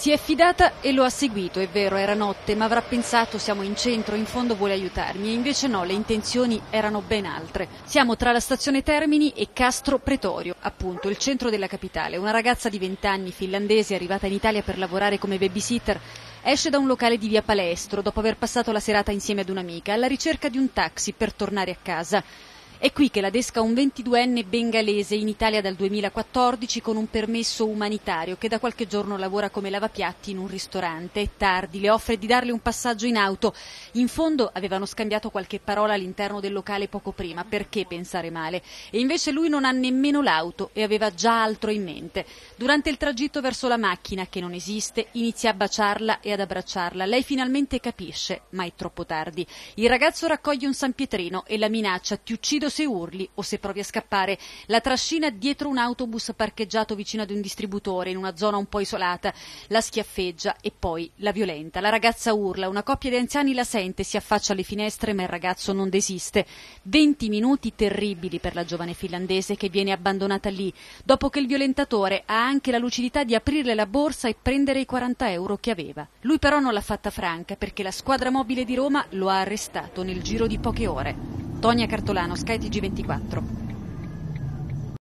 Si è fidata e lo ha seguito, è vero, era notte, ma avrà pensato siamo in centro, in fondo vuole aiutarmi, e invece no, le intenzioni erano ben altre. Siamo tra la stazione Termini e Castro Pretorio, appunto, il centro della capitale. Una ragazza di 20 anni, finlandese, arrivata in Italia per lavorare come babysitter, esce da un locale di via Palestro dopo aver passato la serata insieme ad un'amica, alla ricerca di un taxi per tornare a casa. È qui che la desca un 22enne bengalese in Italia dal 2014 con un permesso umanitario che da qualche giorno lavora come lavapiatti in un ristorante. È tardi, le offre di darle un passaggio in auto. In fondo avevano scambiato qualche parola all'interno del locale poco prima, perché pensare male? E invece lui non ha nemmeno l'auto e aveva già altro in mente. Durante il tragitto verso la macchina, che non esiste, inizia a baciarla e ad abbracciarla. Lei finalmente capisce, ma è troppo tardi. Il ragazzo raccoglie un San Pietrino e la minaccia ti uccido se urli o se provi a scappare. La trascina dietro un autobus parcheggiato vicino ad un distributore in una zona un po' isolata. La schiaffeggia e poi la violenta. La ragazza urla, una coppia di anziani la sente, si affaccia alle finestre ma il ragazzo non desiste. Venti minuti terribili per la giovane finlandese che viene abbandonata lì, dopo che il violentatore ha anche la lucidità di aprirle la borsa e prendere i 40 euro che aveva. Lui però non l'ha fatta franca perché la squadra mobile di Roma lo ha arrestato nel giro di poche ore. Tonia Cartolano, Sky TG24.